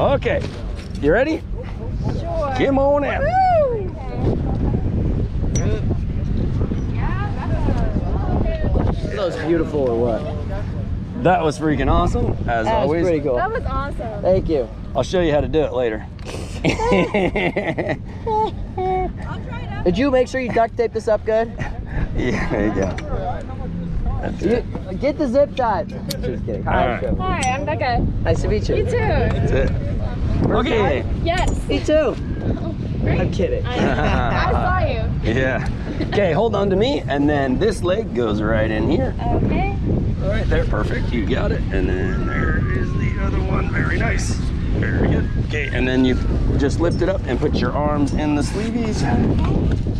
Okay, you ready? Sure. Come on out. That was beautiful or what? That was freaking awesome, as That was always. pretty cool. That was awesome. Thank you. I'll show you how to do it later. Did you make sure you duct tape this up good? yeah, there you go. That's You, get the zip tie. Just kidding. Hi, All right. Joe. Hi, I'm Becca. Nice to meet you. You too. That's it. Okay. Yes. Me too. Oh, great. I'm kidding. I saw you. Yeah. Okay, hold on to me, and then this leg goes right in here. Okay. All right, there, perfect. You got it. And then there is the other one. Very nice. Very good. Okay, and then you just lift it up and put your arms in the sleeveys, like a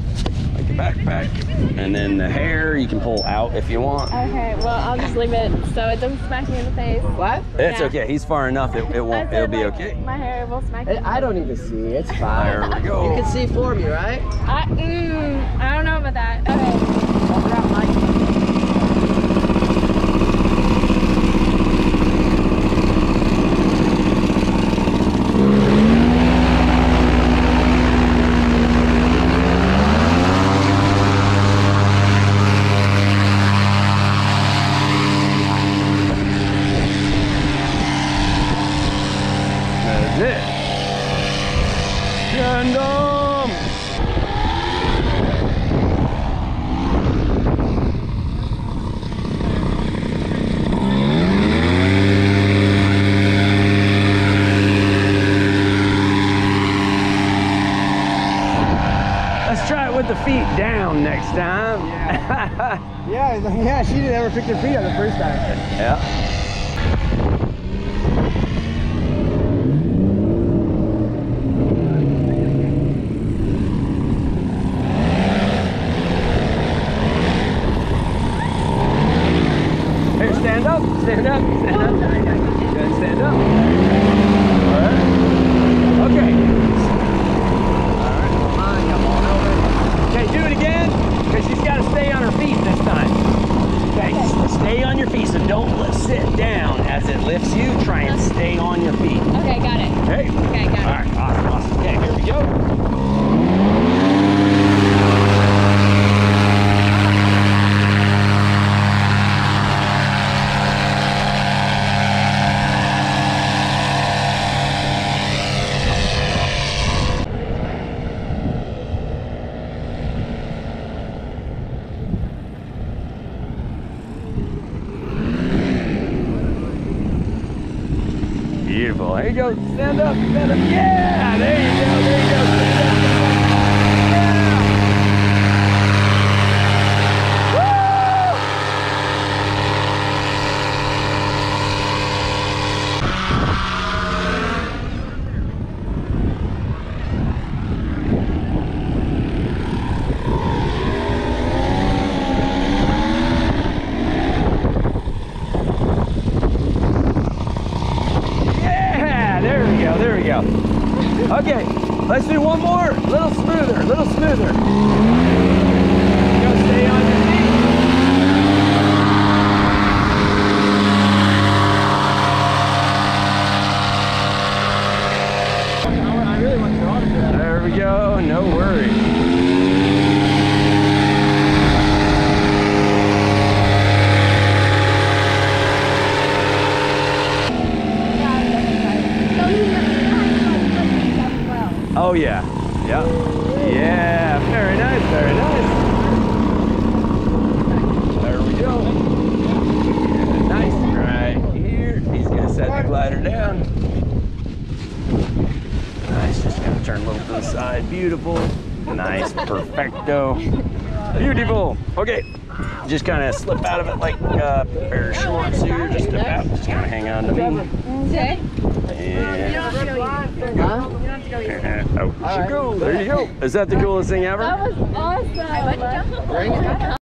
backpack. And then the hair you can pull out if you want. Okay, well, I'll just leave it so it doesn't smack me in the face. What? It's Yeah. okay. He's far enough. It, it won't. It'll be like, okay. My hair will smack me. I I don't even see. It's fine. There we go. You can see for me, right? I, mm, I don't know about that. Okay. That's it. Gundam. Let's try it with the feet down next time. Yeah, yeah. She didn't ever pick her feet on the first time. yeah. Here, stand up, stand up, stand up. Stand up. All right. Okay, do it again, because she's got to stay on her feet this time. Okay, s- stay on your feet, so don't let- sit down as it lifts you. Try and stay on your feet. Okay, got it. Okay? Okay, got it. All right, awesome, awesome. Okay, here we go. Beautiful. There you go. Stand up. Stand up. Yeah. There you go. There you go. Stand up. Stand up. Yeah. Woo! Yeah, there we go, there we go. Okay, let's do one more. A little smoother, a little smoother. Go stay on your feet. There we go, no worries. Yeah, yeah, yeah. Very nice, very nice. There we go. Nice, right here. He's gonna set the glider down. Nice, just gonna turn a little to the side. Beautiful. Nice, perfecto. Beautiful. Okay, just kind of slip out of it like uh, a pair of shorts here, just about. Just kind of hang on to me. Okay. And Huh? out you go. There you go. Is that the coolest thing ever? That was awesome. Bring it.